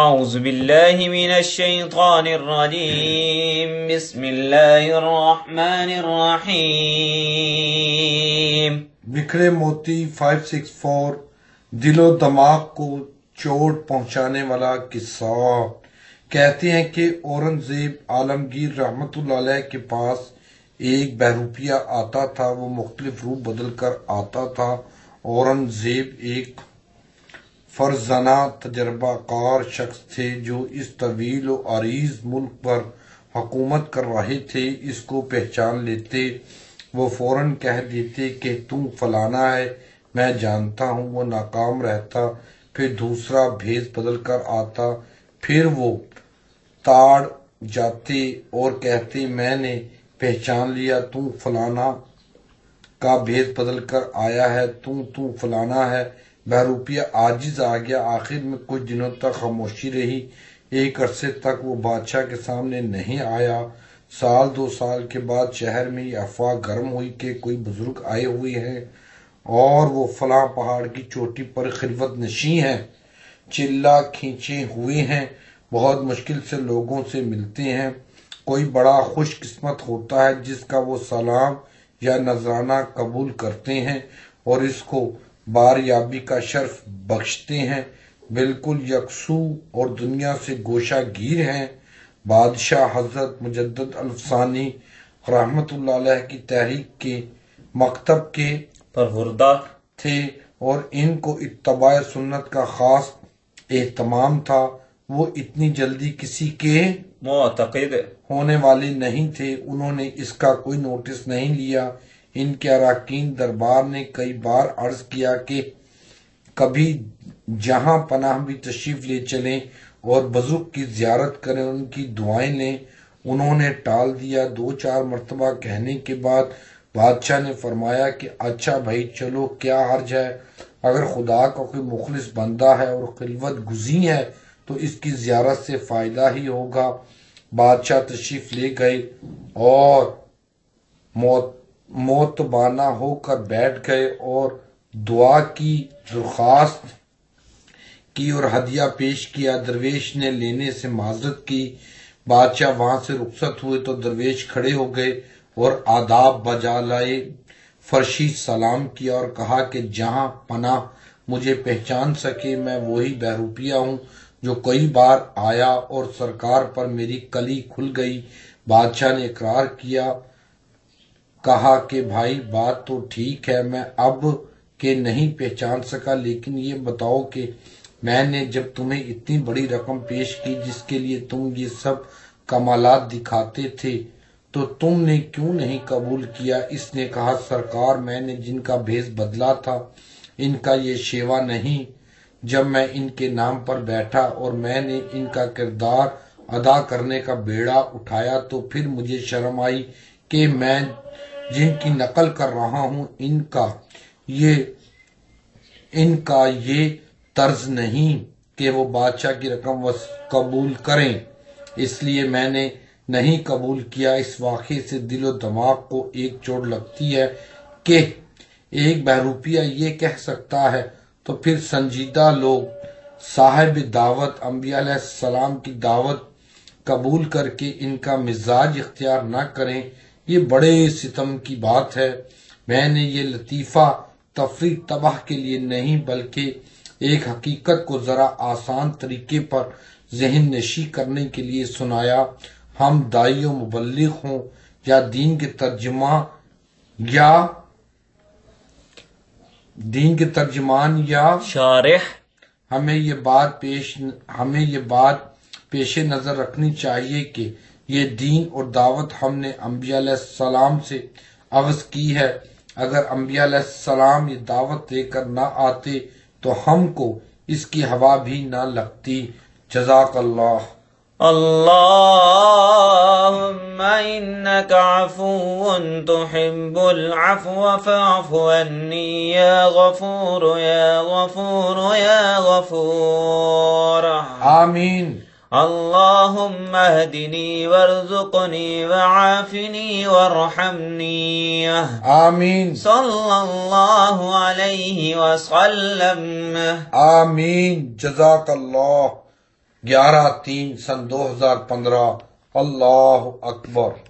أعوذ بالله من الشيطان الرجيم. بسم الله الرحمن الرحيم. بکھرے موتی 564 دل و دماغ کو چوٹ پہنچانے والا قصہ۔ کہتے ہیں کہ اورنگزیب عالمگیر رحمت اللہ علیہ کے پاس ایک بہروپیہ آتا تھا، وہ مختلف روپ بدل کر آتا تھا۔ اورنگزیب ایک فرزانہ تجربہ کار شخص تھے جو اس طویل و عریض ملک پر حکومت کر رہے تھے، اس کو پہچان لیتے، وہ فوراً کہہ دیتے کہ تم فلانا ہے، میں جانتا ہوں، وہ ناکام رہتا، پھر دوسرا بھیس بدل کر آتا، پھر وہ تاڑ جاتے اور کہتے، میں نے پہچان لیا، تم فلانا کا بھیس بدل کر آیا ہے، تم تم فلانا ہے بہروپیہ عاجز آ گیا۔ آخر میں کچھ دنوں تک خاموشی رہی۔ ایک عرصے تک وہ بادشاہ کے سامنے نہیں آیا۔ سال دو سال کے بعد شہر میں یہ افواہ گرم ہوئی کہ کوئی بزرگ آئے ہوئے ہیں اور وہ فلاں پہاڑ کی چوٹی پر خلوت نشیں ہیں۔ چلا کھینچے ہوئے ہیں۔ بہت مشکل سے لوگوں سے ملتے ہیں۔ کوئی بڑا خوش قسمت ہوتا ہے جس کا وہ سلام یا نذرانہ قبول کرتے ہیں اور اس کو باریابی کا شرف بخشتے ہیں بالکل یکسو اور دنیا سے گوشہ گیر ہیں۔ بادشاہ حضرت مجدد الفسانی رحمت اللہ علیہ کی تحریک کے مکتب کے پروردہ تھے اور ان کو اتباع سنت کا خاص اہتمام تھا۔ وہ اتنی جلدی کسی کے معتقد ہونے والے نہیں تھے۔ انہوں نے اس کا کوئی نوٹس نہیں لیا۔ ان کے اراکین دربار نے کئی بار عرض کیا کہ کبھی جہاں پناہ بھی تشریف لے چلیں اور بزرگ کی زیارت کریں، ان کی دعائیں لیں۔ انہوں نے ٹال دیا۔ دو چار مرتبہ کہنے کے بعد بادشاہ نے فرمایا کہ اچھا بھائی، چلو، کیا حرج ہے؟ اگر خدا کا کوئی مخلص بندہ ہے اور خلوت گزی ہے، تو اس کی زیارت سے فائدہ ہی ہوگا۔ بادشاہ تشریف لے گئے اور موت موتبانہ ہو کر بیٹھ گئے اور دعا کی، درخواست کی اور ہدیہ پیش کیا۔ درویش نے لینے سے معذرت کی۔ بادشاہ وہاں سے رخصت ہوئے تو درویش کھڑے ہو گئے اور آداب بجا لائے۔ فرشی سلام کیا اور کہا کہ جہاں پناہ مجھے پہچان سکے، میں وہی بہروپیہ ہوں جو کئی بار آیا اور سرکار پر میری کلی کھل گئی۔ بادشاہ نے اقرار کیا۔ کہا کہ بھائی بات تو ٹھیک ہے، میں اب کے نہیں پہچان سکا، لیکن یہ بتاؤ کہ میں نے جب تمہیں اتنی بڑی رقم پیش کی جس کے لیے تم یہ سب کمالات دکھاتے تھے، تو تم نے کیوں نہیں قبول کیا؟ اس نے کہا، سرکار، میں نے جن کا بھیس بدلا تھا، ان کا یہ شیوا نہیں۔ جب میں ان کے نام پر بیٹھا اور میں نے ان کا کردار ادا کرنے کا بیڑا اٹھایا، تو پھر مجھے شرم آئی کہ میں جن کی نقل کر رہا ہوں، ان کا یہ، ان کا یہ طرز نہیں کہ وہ بادشاہ کی رقم قبول کریں۔ اس لیے میں نے نہیں قبول کیا۔ اس واقعے سے دل و دماغ کو ایک چوٹ لگتی ہے کہ ایک بہروپیہ یہ کہہ سکتا ہے، تو پھر سنجیدہ لوگ، صاحب دعوت، انبیاء علیہ السلام کی دعوت قبول کر کے ان کا مزاج اختیار نہ کریں۔ یہ بڑے ستم کی بات ہے۔ میں نے یہ لطیفہ تفریح تباہ کے لیے نہیں بلکہ ایک حقیقت کو ذرا آسان طریقے پر ذہن نشی کرنے کے لیے سنایا۔ ہم دائی و مبلغ ہوں یا دین کے ترجمہ یا دین کے ترجمان یا شارح۔ ہمیں یہ بات پیش ہمیں یہ بات پیش نظر رکھنی چاہیے کہ یہ دین اور دعوت ہم نے انبیاء علیہ السلام سے عوض کی ہے۔ اگر انبیاء علیہ السلام یہ دعوت لے کر نہ آتے تو ہم کو اس کی ہوا بھی نہ لگتی۔ جزاک اللہ۔ اللهم إنك عفو تحب العفو فاعف عني يا غفور يا غفور يا غفور۔ آمین۔ اللهم اهدني وارزقني وعافني وارحمني. آمین. صلى الله عليه وسلم. آمین. جزاک اللہ. گیارہ تین سن دو ہزار پندرہ. اللہ اکبر.